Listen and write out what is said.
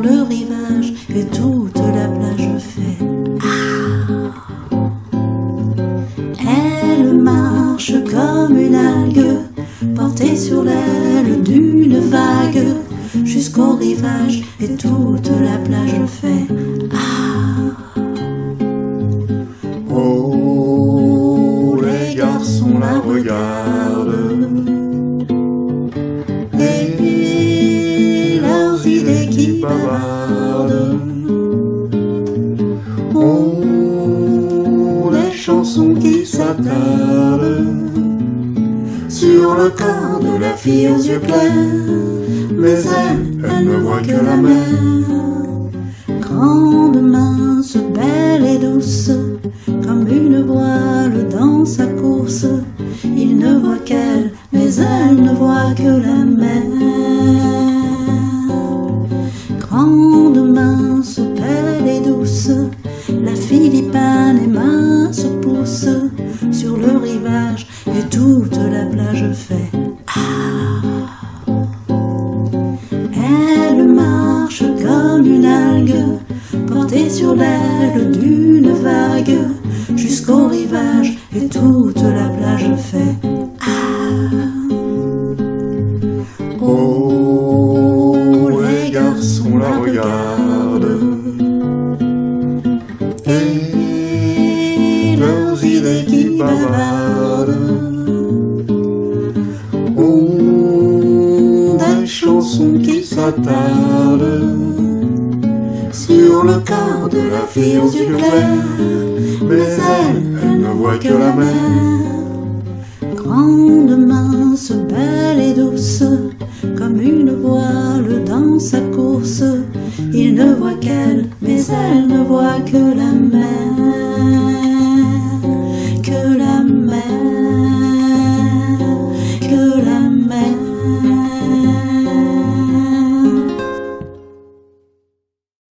le rivage et toute la plage fait. Ah. Elle marche comme une algue portée sur l'aile d'une vague jusqu'au rivage et toute la plage fait. Ah. Oh, les garçons la regardent. Oh, les chansons qui s'attardent sur le corps de la fille aux yeux clairs. Mais elle, elle ne voit que la mer. Grande, mince, belle et douce, comme une voile dans sa course. Il ne voit qu'elle, mais elle ne voit que la mer. Sur le rivage et toute la plage fait. Ah. Elle marche comme une algue portée sur l'aile d'une vague jusqu'au rivage et toute la plage fait. Ah. Oh, les garçons la regardent. Idées qui des chansons qui s'attardent. sur le corps de la fille aux yeux clairs. Mais elle, elle ne voit que la mer. Grande, mince, belle et douce, comme une voile dans sa course. Il ne voit qu'elle, mais elle ne voit que la mer.